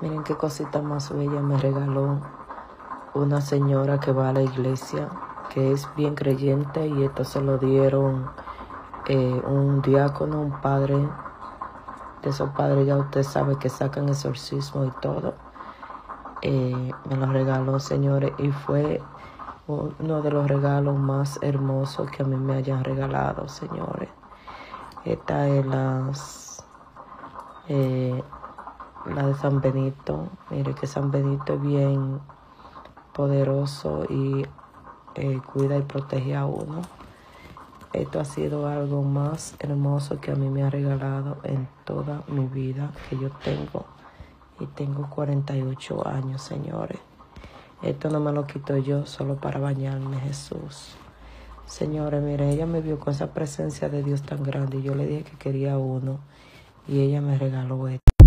Miren qué cosita más bella me regaló una señora que va a la iglesia, que es bien creyente y esto se lo dieron eh, un diácono, un padre. De esos padres ya usted sabe que sacan exorcismo y todo. Eh, me lo regaló, señores, y fue uno de los regalos más hermosos que a mí me hayan regalado, señores. Esta es las... Eh, la de San Benito. Mire que San Benito es bien poderoso y eh, cuida y protege a uno. Esto ha sido algo más hermoso que a mí me ha regalado en toda mi vida que yo tengo. Y tengo 48 años, señores. Esto no me lo quito yo solo para bañarme, Jesús. Señores, mire, ella me vio con esa presencia de Dios tan grande y yo le dije que quería uno y ella me regaló esto.